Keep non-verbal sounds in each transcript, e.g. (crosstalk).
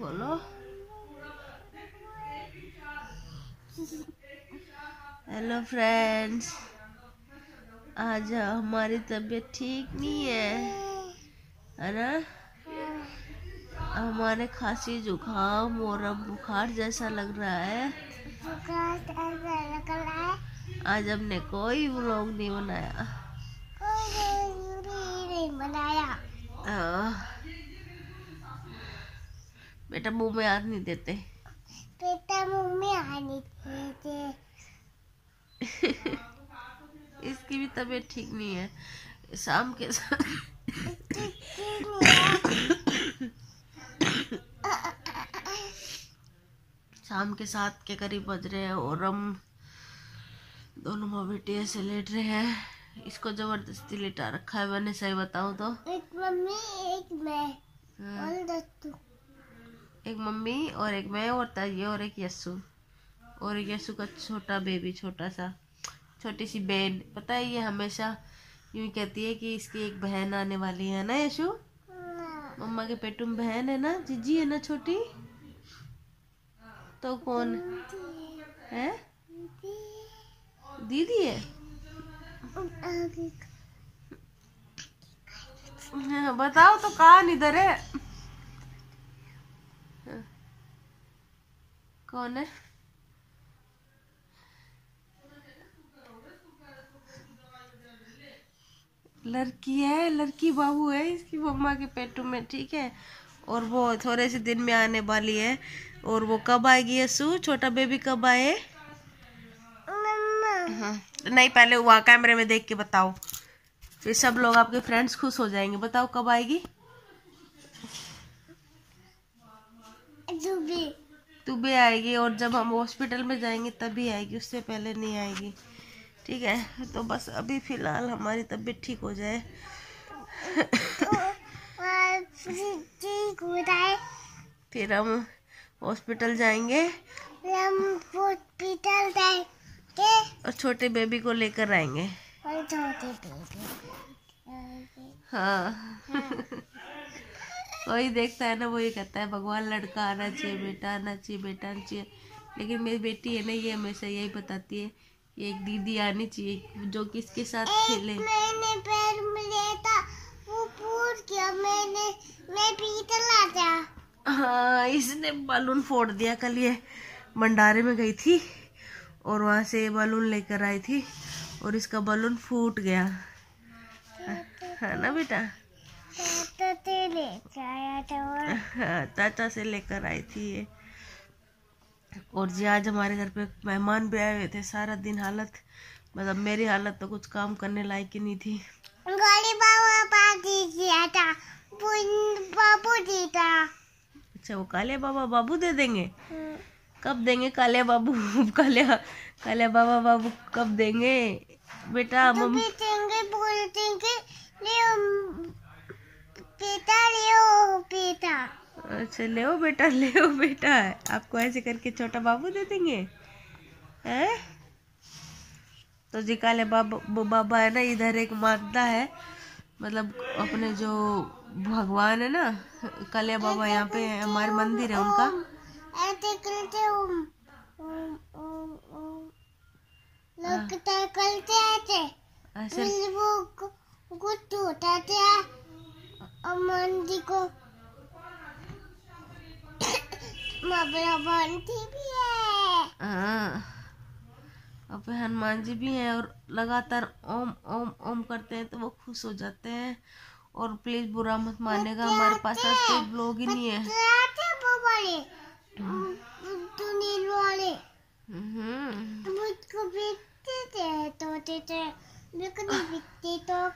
बोलो। Hello friends आज हमारी तबीयत ठीक नहीं है है ना? हमारे खांसी जुकाम और अब बुखार जैसा लग रहा है। आज हमने कोई व्लॉग नहीं बनाया। कोई नहीं बनाया। आह, बेटा मुँह में हाथ नहीं देते। बेटा मुँह में आने देते। इसकी भी तबीयत ठीक नहीं है। शाम के साथ शाम के सात के करीब बज रहे हैं और हम दोनों माँ बेटी ऐसे लेट रहे हैं। इसको ज़बरदस्ती लेटा रखा है। मैंने सही बताऊँ तो। एक मम्मी एक मैं। हाँ, और एक मम्मी और एक मैं और ताइये और एक यस्सु। और एक यस्सु का छोटा बेबी छोटा सा छोटी सी बहन। पता है ये हमेशा यूँ कहती है कि इसकी एक बहन आने वाली है ना यशु मम्मा के पेटू में बहन है ना? जीजी है ना छोटी? तो कौन? है? दीदी है? हाँ, बताओ तो कौन इधर हाँ। कौन है? लड़की है लड़की बाबू है इसकी मम्मा के पेटू में ठीक है? और वो थोड़े से दिन में आने वाली है। और वो कब आएगी यसु छोटा बेबी कब आए? हाँ। नहीं पहले वहाँ कैमरे में देख के बताओ। फिर सब लोग आपके फ्रेंड्स खुश हो जाएँगे। बताओ कब आएगी? सुबह आएगी और जब हम हॉस्पिटल में जाएँगे तभी आएगी उससे पहले नहीं आएगी। ठीक है? तो बस अभी फ़िलहाल हमारी तबीयत ठीक हो जाए। है फिर हम हॉस्पिटल जाएँगे। हम हॉस्पिटल जाएँगे और छोटे बेबी को लेकर आएँगे। बेबी हाँ। कोई देखता है ना वो ये कहता है भगवान लड़का आना चाहिए बेटा आना चाहिए बेटा आना चाहिए। लेकिन मेरी बेटी है ना ये हमेशा यही बताती है कि एक दीदी आनी चाहिए जो किसके साथ खेले। मैंने पैर वो फूट गया मैंने मैं पीटर लाता हाँ इसने बलून फोड़ दिया कल ये भंडारे में गई थी और वहाँ से बलून लेकर आई थी और इसका बलून फूट गया। है ना बेटा तो आया था और हाँ, चाचा से लेकर आई थी ये। और जी आज हमारे घर पे मेहमान भी आए हुए थे सारा दिन हालत मतलब मेरी हालत तो कुछ काम करने लायक ही नहीं थी। बाबा था अच्छा वो काले बाबा बाबू दे देंगे? कब देंगे काले बाबू? (laughs) काले काले बाबा बाबू कब देंगे? बेटा तो मम पीटेंगे बोलतेंगे पेटा लियो पेटा अच्छा ले बेटा ले बेटा। आपको ऐसे करके छोटा बाबू दे देंगे? हैं? तो जी काले बाबा बाबा है ना इधर एक मानता है। मतलब अपने जो भगवान है ना काले बाबा यहाँ पे है, हमारे मंदिर है उनका। लोग करते उठाते हैं। अमन जी को भी है हाँ। पे हनुमान जी भी हैं और लगातार ओम ओम ओम करते हैं तो वो खुश हो जाते हैं। और प्लीज़ बुरा मत मानेगा हमारे पास आज कोई ब्लॉग ही नहीं है। वाले। हम्म। मुझको बेचते थे तो बेचते तो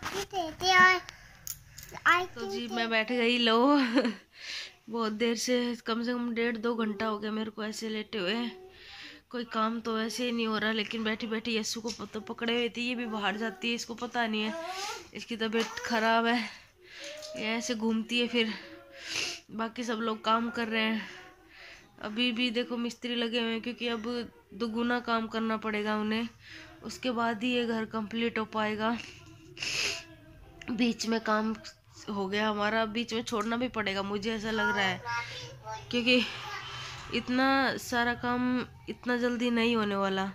तो जी मैं बैठ गई लो। (laughs) बहुत देर से कम से कम डेढ़ दो घंटा हो गया मेरे को ऐसे लेटे हुए। कोई काम तो ऐसे ही नहीं हो रहा लेकिन बैठी बैठी यस्सु को तो पकड़े हुए थी ये भी बाहर जाती है इसको पता नहीं है। इसकी तबीयत खराब है। ये ऐसे घूमती है फिर। बाकी सब लोग काम कर रहे हैं। अभी भी देखो मिस्त्री लगे हुए हैं क्योंकि अब दोगुना काम करना पड़ेगा उन्हें। उसके बाद ही ये घर कंप्लीट हो पाएगा। बीच में काम हो गया, हमारा बीच में छोड़ना भी पड़ेगा, मुझे ऐसा लग रहा है। क्योंकि इतना सारा काम इतना जल्दी नहीं होने वाला।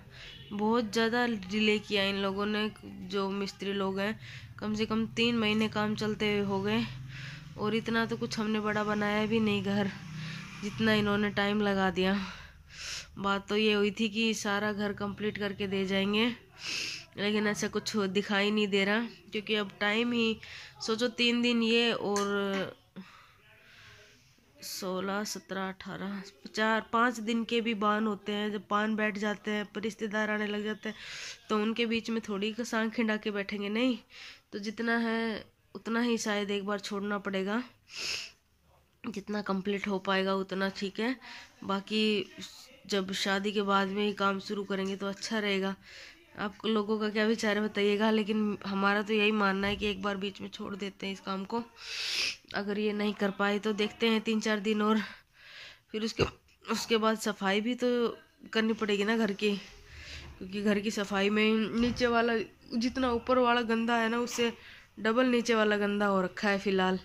बहुत ज़्यादा डिले किया इन लोगों ने, जो मिस्त्री लोग हैं। कम से कम तीन महीने काम चलते हुए हो गए, और इतना तो कुछ हमने बड़ा बनाया भी नहीं घर, जितना इन्होंने टाइम लगा दिया। बात तो ये हुई थी कि सारा घर कंप्लीट करके दे जाएँगे। लेकिन ऐसा कुछ दिखाई नहीं दे रहा, क्योंकि अब टाइम ही, सोचो तीन दिन ये और सोलह, सत्रह, अठारह, चार, पाँच दिन के भी बान होते हैं, जब पान बैठ जाते हैं, रिश्तेदार आने लग जाते हैं तो उनके बीच में थोड़ी सांख खिंडा के बैठेंगे। नहीं तो जितना है, उतना ही शायद एक बार छोड़ना पड़ेगा। जितना कंप्लीट हो पाएगा, उतना ठीक है। बाकी, जब शादी के बाद में ही काम शुरू करेंगे तो अच्छा रहेगा। आप लोगों का क्या विचार है बताइएगा, लेकिन हमारा तो यही मानना है कि एक बार बीच में छोड़ देते हैं इस काम को। अगर ये नहीं कर पाए तो देखते हैं तीन चार दिन और फिर उसके उसके बाद सफ़ाई भी तो करनी पड़ेगी ना घर की, क्योंकि घर की सफ़ाई में नीचे वाला जितना ऊपर वाला गंदा है ना, उससे डबल नीचे वाला गंदा हो रखा है फ़िलहाल।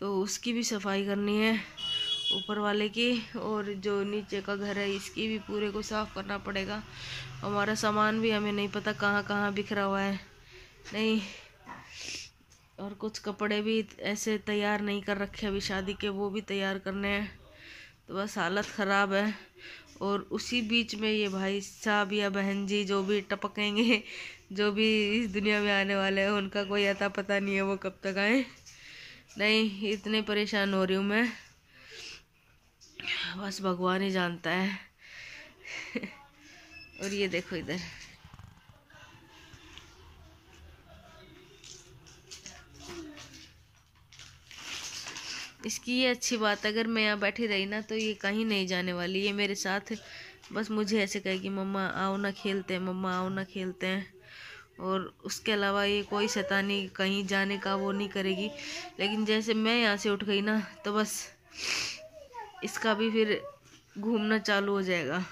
तो उसकी भी सफ़ाई करनी है। ऊपर वाले की और जो नीचे का घर है, इसकी भी पूरे को साफ़ करना पड़ेगा। हमारा सामान भी हमें नहीं पता कहाँ कहाँ बिखरा हुआ है। नहीं, और कुछ कपड़े भी ऐसे तैयार नहीं कर रखे अभी शादी के, वो भी तैयार करने हैं। तो बस हालत ख़राब है। और उसी बीच में ये भाई साहब या बहन जी जो भी टपकेंगे, जो भी इस दुनिया में आने वाले हैं, उनका कोई अता पता नहीं है वो कब तक आए। नहीं, इतने परेशान हो रही हूँ मैं। बस भगवान ही जानता है। और ये देखो इधर। इसकी ये अच्छी बात, अगर मैं यहाँ बैठी रही ना तो ये कहीं नहीं जाने वाली। ये मेरे साथ, बस मुझे ऐसे कहेगी मम्मा, आओ ना खेलते हैं, मम्मा, आओ ना खेलते हैं। और उसके अलावा ये कोई शैतानी कहीं जाने का वो नहीं करेगी। लेकिन जैसे मैं यहाँ से उठ गई ना तो बस इसका भी फिर घूमना चालू हो जाएगा।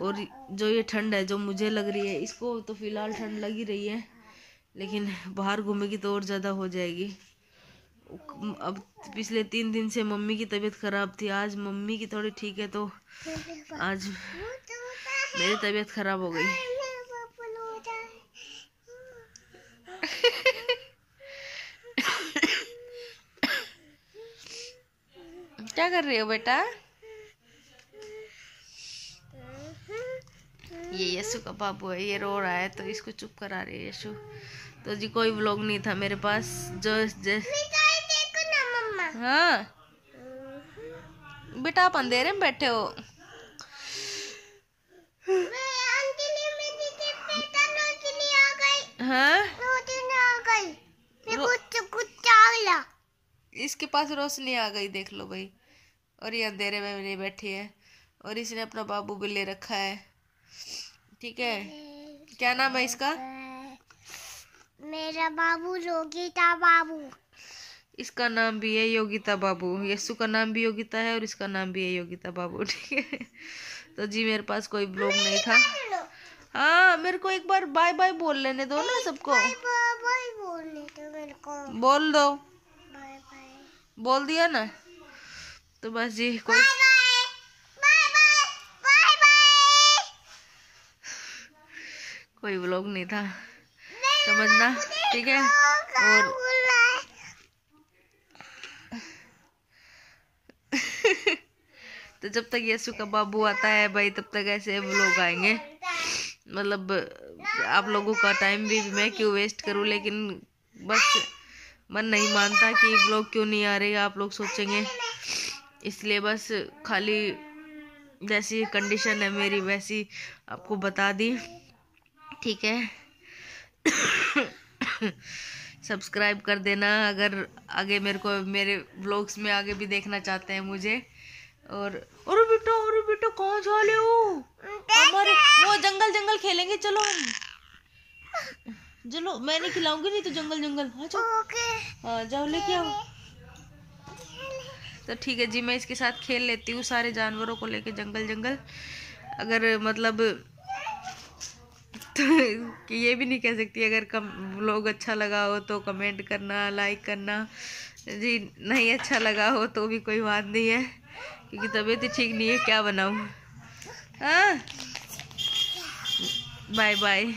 और जो ये ठंड है, जो मुझे लग रही है, इसको तो फ़िलहाल ठंड लग ही रही है, लेकिन बाहर घूमेगी तो और ज़्यादा हो जाएगी। अब पिछले तीन दिन से मम्मी की तबीयत ख़राब थी, आज मम्मी की थोड़ी ठीक है तो आज मेरी तबीयत ख़राब हो गई। क्या कर रही हो बेटा? ये यशु का बाबू है ये रो रहा है तो इसको चुप करा रही है यशु। तो जी कोई व्लॉग नहीं था मेरे पास जो हाँ। बेटा आप अंधेरे में बैठे हो। हाँ? इसके पास रोशनी आ गई देख लो भाई। और ये अंधेरे में नहीं बैठी है। और इसने अपना बाबू भी ले रखा है। ठीक है? क्या नाम है इसका? मेरा बाबू योगिता बाबू। इसका नाम भी है योगिता बाबू। यस्सु का नाम भी योगिता है और इसका नाम भी है योगिता बाबू। (laughs) ठीक है? तो जी मेरे पास कोई ब्लॉग नहीं था। हाँ मेरे को एक बार बाय बाय बोल लेने दो ना सबको। बोल दो। बोल दिया ना? तो बस जी कोई कोई व्लॉग नहीं था। समझना? ठीक है? और तो जब तक यीशु का बाबू आता है भाई तब तक ऐसे व्लॉग आएँगे। मतलब आप लोगों का टाइम भी मैं क्यों वेस्ट करूँ? लेकिन बस मन नहीं मानता कि व्लॉग क्यों नहीं आ रही आप लोग सोचेंगे। इसलिए बस खाली जैसी कंडीशन है मेरी वैसी आपको बता दी। ठीक है। (coughs) सब्सक्राइब कर देना अगर आगे मेरे को मेरे व्लॉग्स में आगे भी देखना चाहते हैं मुझे। और अरे बेटा अरे बेटा कहाँ जा रहे हो? हमारे वो जंगल जंगल खेलेंगे चलो हम। चलो मैं नहीं खिलाऊँगी नहीं तो जंगल जंगल। हाँ जाओ। हाँ जाओ लेके आओ। तो ठीक है जी, मैं इसके साथ खेल लेती हूँ सारे जानवरों को लेके जंगल जंगल। अगर मतलब तो ये भी नहीं कह सकती, अगर कम लोग अच्छा लगा हो तो कमेंट करना, लाइक करना। जी, नहीं अच्छा लगा हो तो भी कोई बात नहीं है, क्योंकि तबीयत ही ठीक नहीं है, क्या बनाऊँ? हाँ। Bye bye.